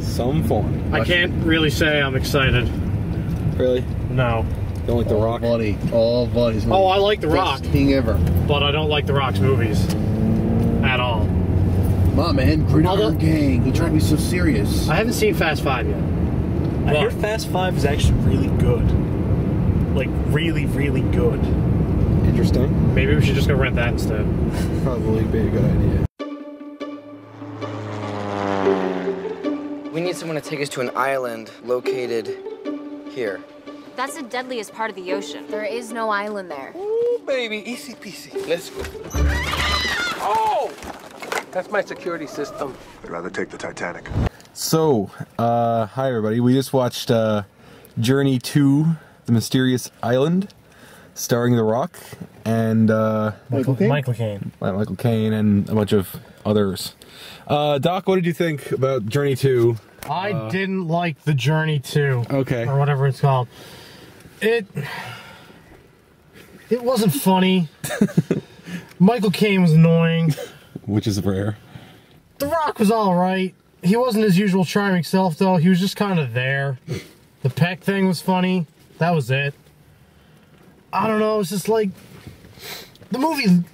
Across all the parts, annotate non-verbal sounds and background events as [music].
Some fun. I can't really say I'm excited. Really? No. Don't like The Rock? buddy. Oh, buddy. Oh, I like The Rock, Thing ever. but I don't like The Rock's movies at all. My man, Gridiron Although- Gang. He tried to be so serious. I haven't seen Fast Five yet. I hear Fast Five is actually really good. Like really, really good. Interesting. Maybe we should just go rent that instead. Probably be a good idea. We need someone to take us to an island located here. That's the deadliest part of the ocean. There is no island there. Ooh, baby, easy peasy. Let's go. Oh! That's my security system. I'd rather take the Titanic. So, uh, hi everybody. We just watched uh, Journey to the Mysterious Island, starring The Rock and uh, Michael, Michael Caine. Michael Caine and a bunch of others. Uh, Doc, what did you think about Journey 2? I uh, didn't like The Journey 2. Okay. Or whatever it's called. It. It wasn't funny. [laughs] Michael Caine was annoying. Which is rare. The Rock was alright. He wasn't his usual charming self, though. He was just kind of there. The peck thing was funny. That was it. I don't know. It's just like. The movie.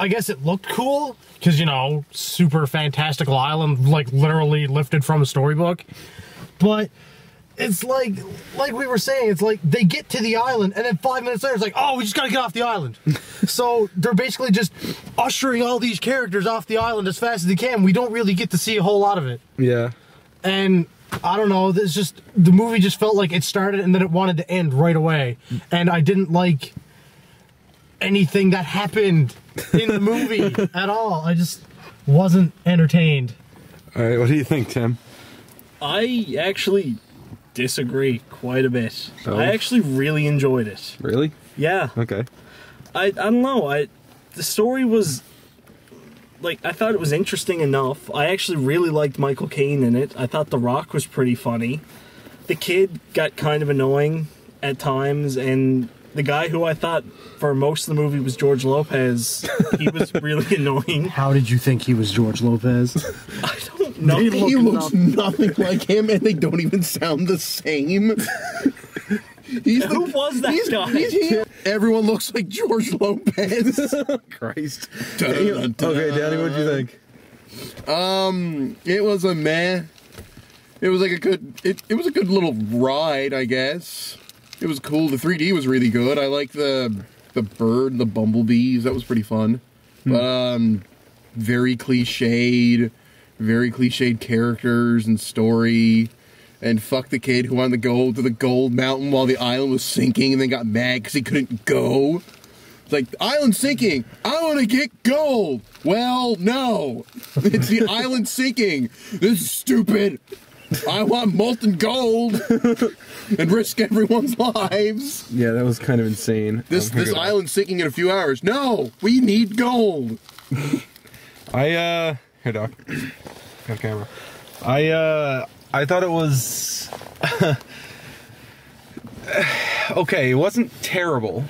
I guess it looked cool. Because, you know, super fantastical island, like literally lifted from a storybook. But it's like like we were saying it's like they get to the island and then five minutes later it's like oh we just gotta get off the island [laughs] so they're basically just ushering all these characters off the island as fast as they can we don't really get to see a whole lot of it Yeah. and i don't know this just the movie just felt like it started and then it wanted to end right away and i didn't like anything that happened in the movie [laughs] at all i just wasn't entertained All right, what do you think, Tim? I actually disagree quite a bit. Oh. I actually really enjoyed it. Really? Yeah. Okay. I I don't know. I the story was like I thought it was interesting enough. I actually really liked Michael Caine in it. I thought The Rock was pretty funny. The kid got kind of annoying at times and the guy who I thought for most of the movie was George Lopez, he was [laughs] really annoying. how did you think he was george lopez [laughs] I don't know. he looks nothing like him, and they don't even sound the same. [laughs] He's Who was that he's, guy? he's here. Everyone looks like George Lopez. Christ. Dun, dun, Okay, Danny, what do you think? Um, it was a meh. It was like a good. It, it was a good little ride, I guess. It was cool. The 3D was really good. I like the the bird, the bumblebees. That was pretty fun. But um, very cliched, very cliched characters and story. And fuck the kid who wanted to go to the gold mountain while the island was sinking and then got mad because he couldn't go. It's like, the island's sinking. I want to get gold. Well, no. [laughs] It's the island sinking. This is stupid. [laughs] I want molten gold and risk everyone's lives. Yeah, that was kind of insane. This Um, this here island's sinking in a few hours. No, we need gold. [laughs] I uh here doc. Got a camera. I uh I thought it was [laughs] okay, it wasn't terrible.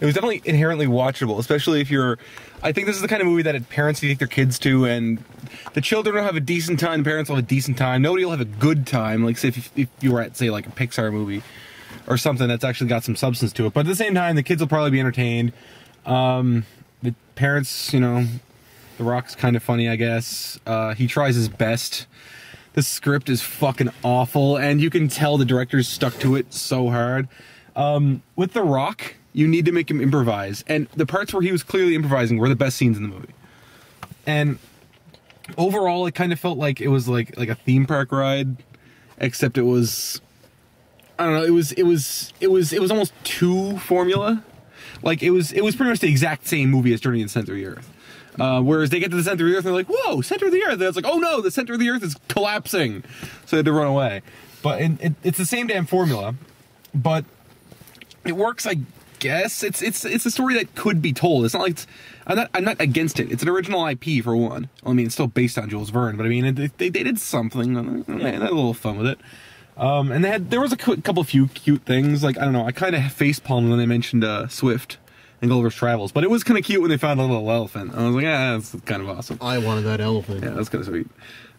It was definitely inherently watchable, especially if you're I think this is the kind of movie that parents take their kids to and the children will have a decent time, the parents will have a decent time, nobody will have a good time, like say if, if you were at say like a Pixar movie or something that's actually got some substance to it. But at the same time the kids will probably be entertained. Um the parents, you know, the Rock's kind of funny, I guess. Uh, he tries his best. The script is fucking awful, and you can tell the director's stuck to it so hard. Um, with The Rock, you need to make him improvise, and the parts where he was clearly improvising were the best scenes in the movie. And overall, it kind of felt like it was like like a theme park ride, except it was. I don't know. It was it was it was it was almost too formula. Like it was it was pretty much the exact same movie as Journey to the Center of the Earth. Uh, whereas they get to the center of the earth and they're like, whoa, center of the earth. And it's like, oh no, the center of the earth is collapsing. So they had to run away. But it, it, it's the same damn formula. But it works, I guess. It's it's it's a story that could be told. It's not like it's, I'm not I'm not against it. It's an original IP for one. I mean, it's still based on Jules Verne, but I mean, it, they, they did something. They had a little fun with it. Um, and they had there was a cou- couple few cute things. Like I don't know, I kind of face palmed when they mentioned uh, Swift and Gulliver's Travels, but it was kind of cute when they found a little elephant. I was like, ah, that's kind of awesome. I wanted that elephant. Yeah, that's kind of sweet.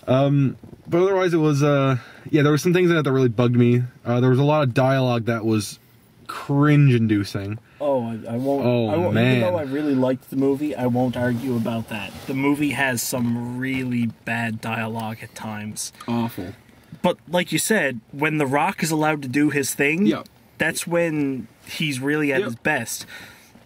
Um, but otherwise, it was uh, yeah, there were some things in it that really bugged me. Uh, there was a lot of dialogue that was cringe-inducing. Oh, I, I won't. Oh, I won't, man. Even though I really liked the movie, I won't argue about that. The movie has some really bad dialogue at times. Awful. But like you said, when The Rock is allowed to do his thing, Yep. that's when he's really at Yep. his best.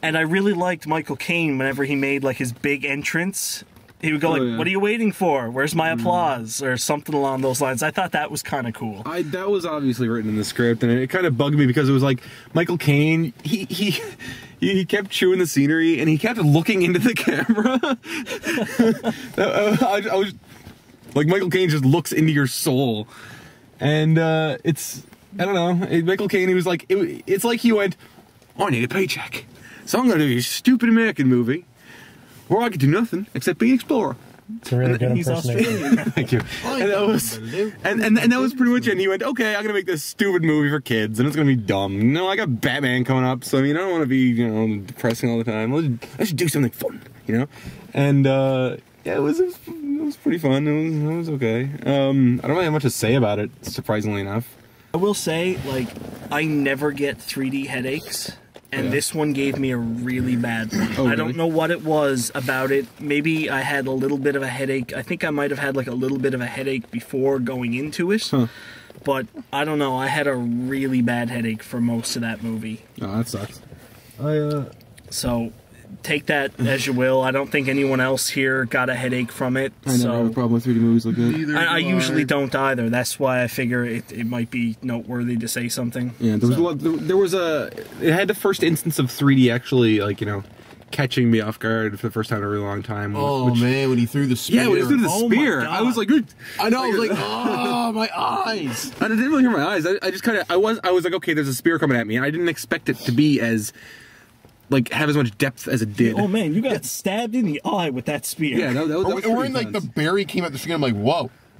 And I really liked Michael Caine whenever he made like his big entrance. He would go Oh, like, yeah. Mm. "What are you waiting for? Where's my applause?" or something along those lines. I thought that was kind of cool. I that was obviously written in the script, and it kind of bugged me because it was like Michael Caine. He he [laughs] he kept chewing the scenery, and he kept looking into the [laughs] camera. [laughs] I, I was like Michael Caine just looks into your soul, and uh, it's I don't know. Michael Caine. He was like it, it's like he went. I need a paycheck, so I'm gonna do this stupid American movie where I could do nothing except be an explorer. It's a really good He's impersonation. Australian. [laughs] Thank you. And that was, and, and and that was pretty much it. And he went, okay, I'm gonna make this stupid movie for kids, and it's gonna be dumb. No, I got Batman coming up, so I mean, I don't want to be you know depressing all the time. Let's, let's do something fun, you know. And uh, yeah, it was, it was it was pretty fun. It was it was okay. Um, I don't really have much to say about it, surprisingly enough. I will say, like, I never get 3D headaches, and Yeah. this one gave me a really bad one. Oh, I don't know what it was about it. Maybe I had a little bit of a headache. I think I might have had like a little bit of a headache before going into it. Huh. But I don't know. I had a really bad headache for most of that movie. Oh, that sucks. I uh, So take that as you will. I don't think anyone else here got a headache from it. I never have a problem with 3D movies like that. I, I do usually don't either. That's why I figure it, it might be noteworthy to say something. Yeah, there was a lot. There, there was a. It had the first instance of 3D actually, like you know, catching me off guard for the first time in a really long time. Oh which- man, when he threw the spear. Yeah, when he threw the Oh spear, God. I was like, "Ooh." I know. I was like, oh my eyes. I didn't really hear my eyes. I, I just kind of, I was, I was like, okay, there's a spear coming at me, and I didn't expect it to be as, like, have as much depth as it did. Oh man, you got stabbed in the eye with that spear. yeah, that, that was, that Or, was or pretty when like the intense. berry came out the screen, I'm like, whoa. [laughs]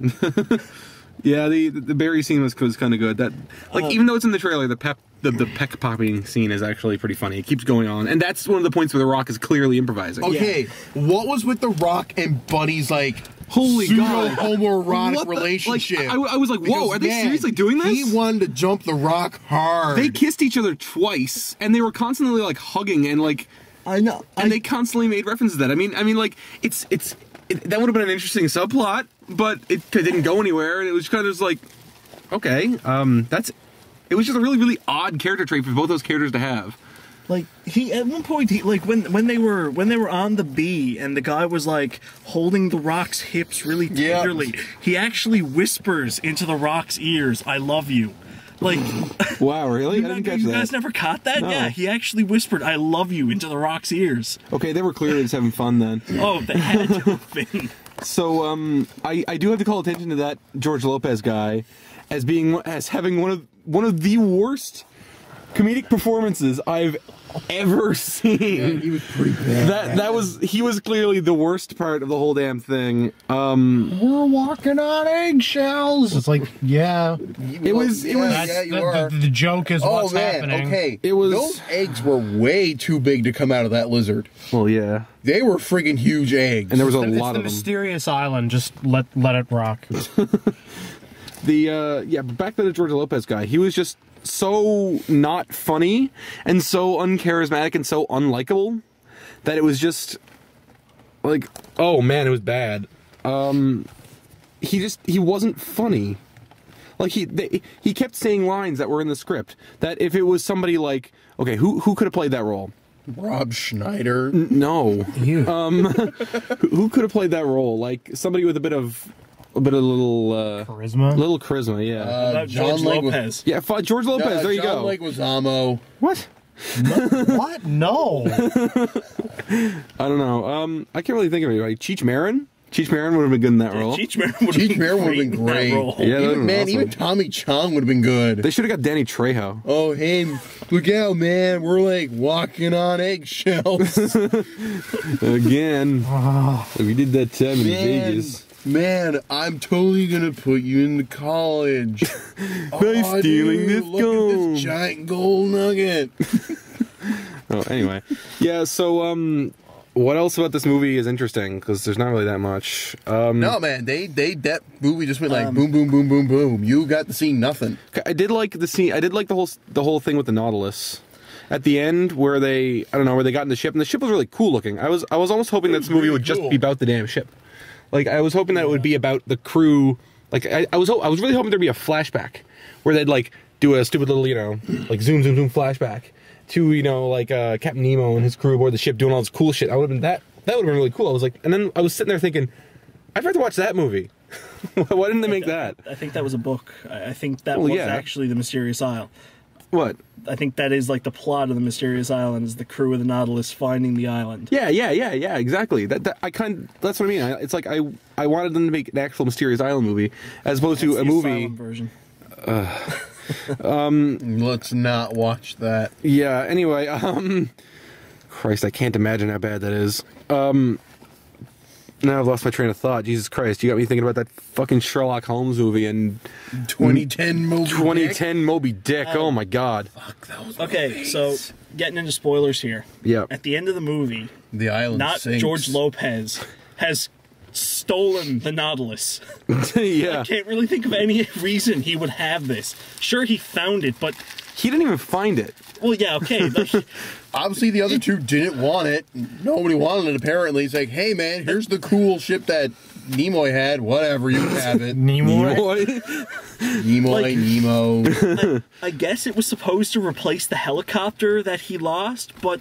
yeah, the the berry scene was was kind of good. That, like, Uh, even though it's in the trailer, the pep, the, the peck popping scene is actually pretty funny. It keeps going on, and that's one of the points where the Rock is clearly improvising. Okay, what was with the Rock and Buddy's like Holy pseudo God. homoerotic What the- like, relationship? I- I was like, whoa, are they man, seriously doing this? He wanted to jump the Rock hard. They kissed each other twice, and they were constantly like hugging and like, I know. and they constantly made references to that. I mean, I mean, like it's it's it, that would have been an interesting subplot, but it, it didn't go anywhere, and it was kind of just like, okay, um, that's. It was just a really really odd character trait for both those characters to have. Like he at one point he like when when they were when they were on the bee and the guy was like holding the rock's hips really tenderly. He actually whispers into the rock's ears, "I love you." Like [laughs] Wow, really? you, you guys never caught that? No. Yeah, he actually whispered, "I love you" into the rock's ears. Okay, they were clearly just having fun then. [laughs] Oh, that had to have been. So um, I, I do have to call attention to that George Lopez guy as being as having one of one of the worst comedic performances I've ever seen. he was pretty bad. that that was he was clearly the worst part of the whole damn thing. Um, We're walking on eggshells. It's like, yeah, it was it was that's yeah, you the, are. the, the joke is Oh what's man, happening. okay. It was- those eggs were way too big to come out of that lizard. well yeah, They were friggin' huge eggs. and there was a It's lot the of them. mysterious island. Just let let it rock. [laughs] The uh yeah, back to the George Lopez guy. He was just so not funny and so uncharismatic and so unlikable that it was just like oh man, it was bad. Um he just he wasn't funny. Like he they, he kept saying lines that were in the script that if it was somebody like okay, who who could have played that role? Rob Schneider. No. You. Um [laughs] who, who could have played that role? Like somebody with a bit of a bit of little uh Charisma. little charisma, yeah. Uh, John George Leg was- Lopez. Yeah, fi- George Lopez. Uh, there you John go. Leguizamo. what? what? No. [laughs] I don't know. Um, I can't really think of anybody. Cheech Marin. Cheech Marin would have been good in that role. Cheech Marin would have been been great. in that role. Yeah, even, been man, awesome. even Tommy Chong would have been good. They should have got Danny Trejo. Oh, hey, look out, man. We're like walking on eggshells. [laughs] Again, [laughs] we did that time in Vegas. Man, I'm totally going to put you into college. [laughs] By stealing dude, this look gold. At this giant gold nugget. [laughs] Oh, anyway, yeah. So, um, what else about this movie is interesting? Because there's not really that much. Um, No, man, they they that movie just went like boom, boom, boom, boom, boom. You got to see nothing. I did like the scene. I did like the whole the whole thing with the Nautilus at the end where they I don't know where they got in the ship and the ship was really cool looking. I was I was almost hoping that this movie really would just be about the damn ship. Like I was hoping that it would be about the crew. Like I, I was ho- I was really hoping there'd be a flashback where they'd like do a stupid little you know like zoom zoom zoom flashback to you know like uh, Captain Nemo and his crew aboard the ship doing all this cool shit. I would have been that that would have been really cool. I was like, and then I was sitting there thinking, I'd to watch that movie. [laughs] Why didn't they make that? I think that was a book. I I think that Well, was yeah. actually the Mysterious Isle. What? I think that is like the plot of the Mysterious Island is the crew of the Nautilus finding the island. Yeah, yeah, yeah, yeah, exactly. That, that I kind of, that's what I mean. I, it's like I I wanted them to make an actual Mysterious Island movie as opposed That's to a the movie. Asylum version. [laughs] Let's not watch that. Yeah. Anyway, um, Christ, I can't imagine how bad that is. Um, now I've lost my train of thought. Jesus Christ, you got me thinking about that fucking Sherlock Holmes movie and 2010 Moby 2010 Moby Dick. oh my God. Fuck those. Okay, so getting into spoilers here. Yeah. At the end of the movie, The island not sinks. George Lopez has stolen the Nautilus. [laughs] yeah. I Can't really think of any reason he would have this. Sure, he found it, but He didn't even find it. Well, yeah, okay. like, [laughs] Obviously, the other two didn't want it. Nobody wanted it. Apparently, it's like, hey man, here's the cool ship that Nimoy had. Whatever, you can have it. [laughs] Nimoy. Boy. Nimoy, Like- Nemo. I guess it was supposed to replace the helicopter that he lost, but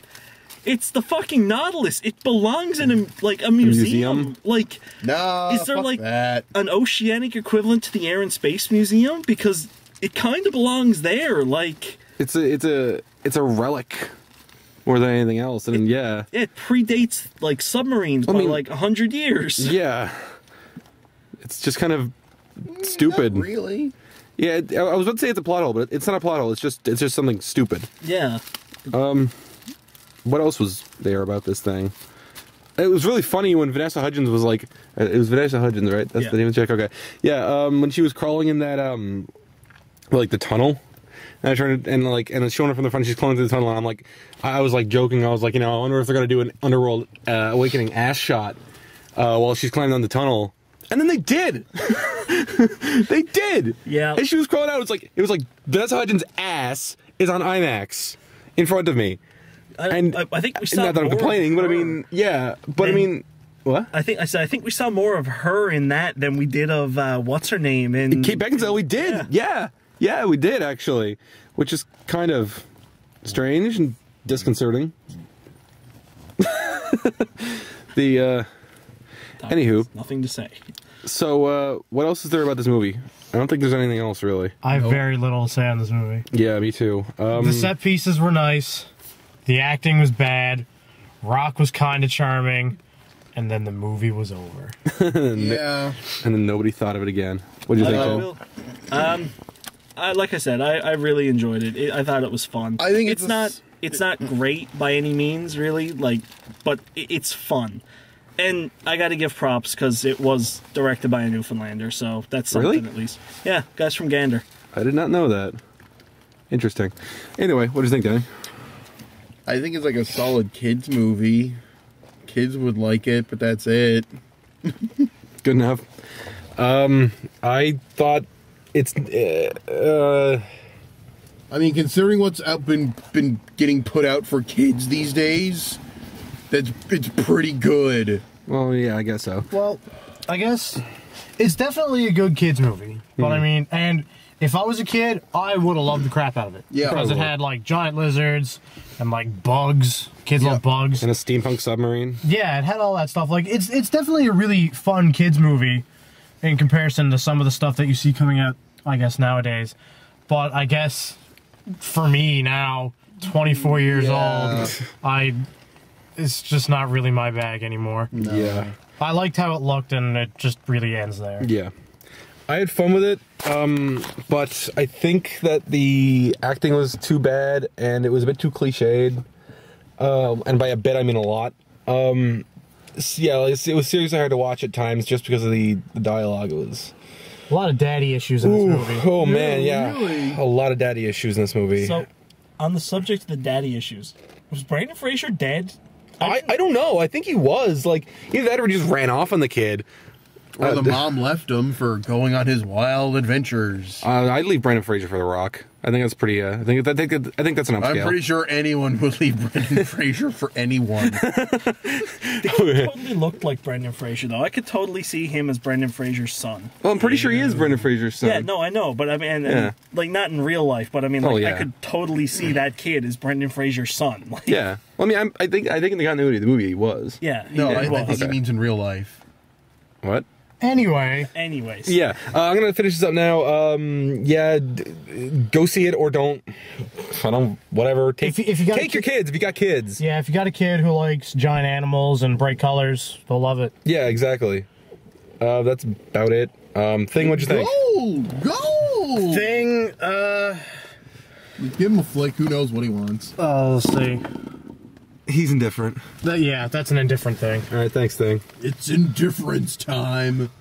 it's the fucking Nautilus. It belongs in a like a museum. museum? Like Nah, Is there, like- that? an oceanic equivalent to the Air and Space Museum because it kind of belongs there. Like It's a it's a it's a relic more than anything else. And yeah. it predates like submarines I by mean- like a hundred years. [laughs] Yeah. It's just kind of stupid. Not really. Yeah, it- I I was about to say it's a plot hole, but it's not a plot hole. It's just it's just something stupid. Yeah. Um, what else was there about this thing? It was really funny when Vanessa Hudgens was like, uh, it was Vanessa Hudgens, right? That's Yeah. the name of the chick. Okay, yeah. Um, when she was crawling in that um, like the tunnel, and I turned and like and it's showing her from the front. She's crawling through the tunnel, and I'm like, I was like joking. I was like, you know, I wonder if they're gonna do an underworld uh, awakening ass shot uh, while she's climbing down the tunnel. And then they did. [laughs] they did. Yeah. And she was crawling out. It was like it was like Vanessa Hudgens' ass is on IMAX in front of me. I, And I, I think we saw not that I'm complaining, but I mean, yeah. But I mean, what? I think I said I think we saw more of her in that than we did of uh, what's her name in Kate Beckinsale, we did. Yeah. yeah, we did actually, which is kind of strange and disconcerting. [laughs] the uh, anywho, Nothing to say. so uh, what else is there about this movie? I don't think there's anything else really. I have very little to say on this movie. Yeah, me too. Um, The set pieces were nice. The acting was bad. Rock was kind of charming. And then the movie was over. [laughs] Yeah. and then nobody thought of it again. What do you think? I Tim? will- Um, I, like I said, I, I really enjoyed it. it. I thought it was fun. I think it's, it's a not s- it's not great by any means, really. Like, but it, it's fun. And I got to give props because it was directed by a Newfoundlander, so that's something Really? at least. Yeah, guys from Gander. I did not know that. Interesting. Anyway, what do you think, Danny? I think it's like a solid kids movie. Kids would like it, but that's it. [laughs] Good enough. Um, I thought it's uh, uh I mean, considering what's out been been getting put out for kids these days, that's it's pretty good. well, yeah, I guess so. Well, I guess it's definitely a good kids movie. But I mean, and if I was a kid, I would have loved the crap out of it. Yeah, because it had like giant lizards and like bugs. Kids Yeah. love bugs. And a steampunk submarine. Yeah, it had all that stuff. Like it's it's definitely a really fun kids movie in comparison to some of the stuff that you see coming out, I guess nowadays. But I guess for me now, 24 years Yeah. old, I it's just not really my bag anymore. Yeah. I liked how it looked, and it just really ends there. Yeah. I had fun with it, um, but I think that the acting was too bad and it was a bit too cliched. Um, and by a bit, I mean a lot. Um, s- yeah, it was, it was seriously hard to watch at times just because of the, the dialogue. It was. A lot of daddy issues in this Ooh, movie. oh man, yeah, really? a lot of daddy issues in this movie. So, on the subject of the daddy issues, was Brendan Fraser dead? I, I don't know. I think he was like either that or he just ran off on the kid. Or Uh, the mom left him for going on his wild adventures. Uh, I'd leave Brendan Fraser for The Rock. I think that's pretty. Uh, I think I think I think that's an upscale. I'm pretty sure anyone [laughs] would leave Brendan Fraser for anyone. [laughs] He totally looked like Brendan Fraser though. I could totally see him as Brendan Fraser's son. well, I'm pretty sure he is Brendan Fraser's son. Yeah, no, I know, but I mean, and- Yeah. like not in real life, but I mean, Oh, like, I could totally see that kid as Brendan Fraser's son. [laughs] Like, Yeah. Well, I mean, I'm, I think I think in the continuity of the movie he was. yeah, he No, did I, I well. think he means in real life. What? Anyway, Anyways, Yeah. Uh, I'm gonna finish this up now. Um, yeah. D- go see it or don't. I don't. Whatever. Take If you- if you got a take your kids if you got kids. yeah, if you got a kid who likes giant animals and bright colors, they'll love it. Yeah. Exactly. Uh, that's about it. Um, thing. What'd you think? Go! Go! Thing, uh, Give him a flick. Who knows what he wants? oh, let's see. He's indifferent. That, yeah, that's an indifferent thing. All right. Thanks, thing. It's indifference time.